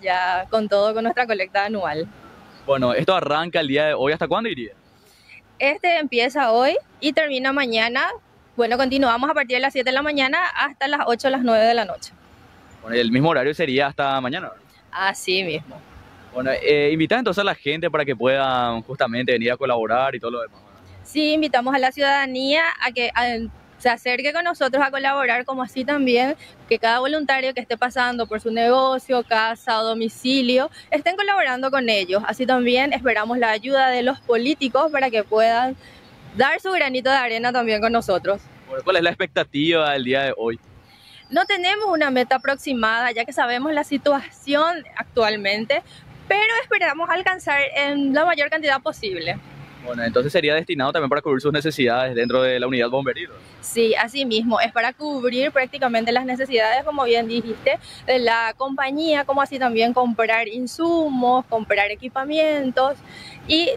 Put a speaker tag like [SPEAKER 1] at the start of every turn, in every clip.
[SPEAKER 1] ya con todo, con nuestra colecta anual.
[SPEAKER 2] Bueno, esto arranca el día de hoy. ¿Hasta cuándo iría?
[SPEAKER 1] Este empieza hoy y termina mañana. Bueno, continuamos a partir de las 7 de la mañana hasta las 8 o las 9 de la noche.
[SPEAKER 2] Bueno, el mismo horario sería hasta mañana.
[SPEAKER 1] Así mismo.
[SPEAKER 2] Bueno, eh, invitar entonces a la gente para que puedan justamente venir a colaborar y todo lo demás.
[SPEAKER 1] Sí, invitamos a la ciudadanía a que se acerque con nosotros a colaborar, como así también que cada voluntario que esté pasando por su negocio, casa o domicilio, estén colaborando con ellos. Así también esperamos la ayuda de los políticos para que puedan dar su granito de arena también con nosotros.
[SPEAKER 2] ¿Cuál es la expectativa del día de hoy?
[SPEAKER 1] No tenemos una meta aproximada, ya que sabemos la situación actualmente, pero esperamos alcanzar en la mayor cantidad posible.
[SPEAKER 2] Bueno, entonces sería destinado también para cubrir sus necesidades dentro de la unidad bomberil.
[SPEAKER 1] Sí, así mismo, es para cubrir prácticamente las necesidades, como bien dijiste, de la compañía, como así también comprar insumos, comprar equipamientos y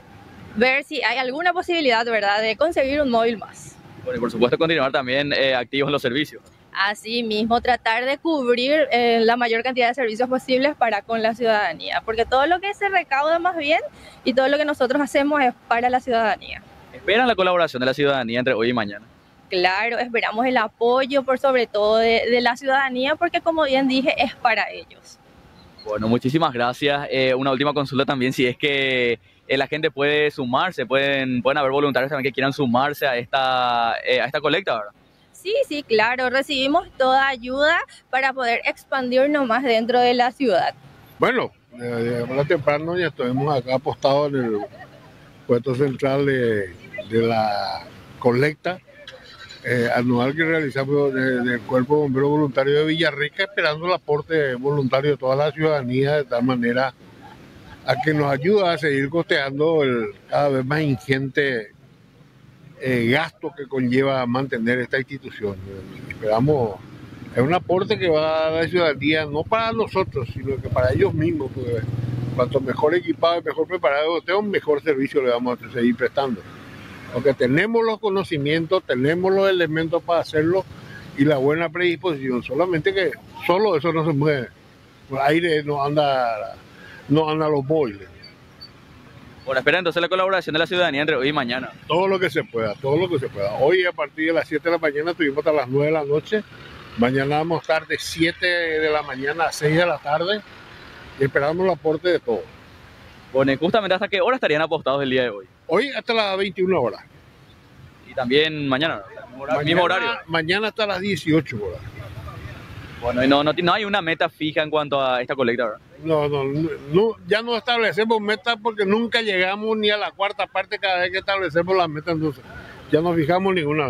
[SPEAKER 1] ver si hay alguna posibilidad, ¿verdad?, de conseguir un móvil más.
[SPEAKER 2] Bueno, y por supuesto continuar también eh, activos en los servicios.
[SPEAKER 1] Así mismo, tratar de cubrir eh, la mayor cantidad de servicios posibles para con la ciudadanía, porque todo lo que se recauda más bien y todo lo que nosotros hacemos es para la ciudadanía.
[SPEAKER 2] ¿Esperan la colaboración de la ciudadanía entre hoy y mañana?
[SPEAKER 1] Claro, esperamos el apoyo por sobre todo de, la ciudadanía, porque como bien dije, es para ellos.
[SPEAKER 2] Bueno, muchísimas gracias. Eh, una última consulta también, si es que eh, la gente puede sumarse, pueden, pueden haber voluntarios también que quieran sumarse a esta, a esta colecta, ¿verdad?
[SPEAKER 1] Sí, sí, claro, recibimos toda ayuda para poder expandirnos más dentro de la ciudad.
[SPEAKER 3] Bueno, de temprano ya estuvimos acá apostados en el puesto central de, la colecta eh, anual que realizamos del Cuerpo Bombero Voluntario de Villarrica, esperando el aporte voluntario de toda la ciudadanía de tal manera a que nos ayuda a seguir costeando el cada vez más ingente eh, gasto que conlleva mantener esta institución. Esperamos, es un aporte que va a dar la ciudadanía, no para nosotros, sino que para ellos mismos. cuanto mejor equipado y mejor preparado esté, un mejor servicio le vamos a seguir prestando. Porque tenemos los conocimientos, tenemos los elementos para hacerlo y la buena predisposición. Solamente que solo eso no se mueve. El aire no anda, no anda los boiles.
[SPEAKER 2] Bueno, espera entonces la colaboración de la ciudadanía entre hoy y mañana.
[SPEAKER 3] Todo lo que se pueda, todo lo que se pueda. Hoy a partir de las 7 de la mañana estuvimos hasta las 9 de la noche. Mañana vamos a estar de 7 de la mañana a 6 de la tarde y esperamos el aporte de todos.
[SPEAKER 2] Bueno, justamente hasta qué hora estarían apostados el día de hoy?
[SPEAKER 3] Hoy hasta las 21 horas.
[SPEAKER 2] Y también mañana, mañana mismo horario.
[SPEAKER 3] Mañana hasta las 18 horas.
[SPEAKER 2] Bueno, y no, no, no hay una meta fija en cuanto a esta colecta.
[SPEAKER 3] No, no, no, ya no establecemos metas porque nunca llegamos ni a la cuarta parte cada vez que establecemos la meta, entonces ya no fijamos ninguna